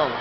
跳舞